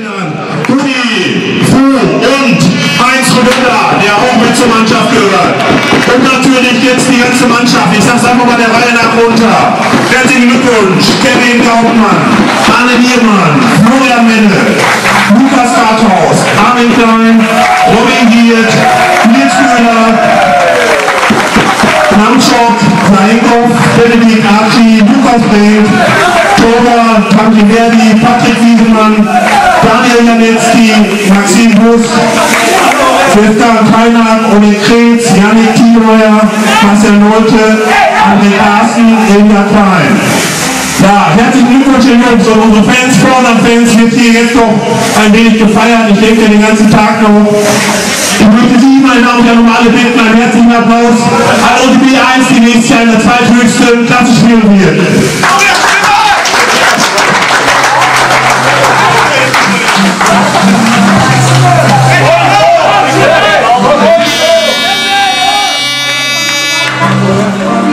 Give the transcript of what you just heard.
Trainern Uli, Fu und Heinz Rüdiger, der auch mit zur Mannschaft gehört. Und natürlich jetzt die ganze Mannschaft. Ich sag's einfach mal der Reihe nach runter. Herzlichen Glückwunsch, Kevin Kaufmann, Arne Biermann, Florian Mende, Zahinkov, Benedikt Archi, Lukas Brink, Toba, Tanki Verdi, Patrick Wiesemann, Daniel Janetzki, Maxim Bus, Wolfgang Keinak, Ole Kretz, Janik Thielmeier, Marcel Nolte, André Carsten, Ilja Klein. Ja, herzlichen Glückwunsch, ihr Jungs und unsere Fans, Vorderfans, wird hier jetzt noch ein wenig gefeiert. Ich denke den ganzen Tag noch. Ich möchte Sie, meine Damen und Herren, um alle bitten, einen herzlichen Applaus und die B1, die nächstes Jahr in der zweithöchsten Klasse spielen wir. Thank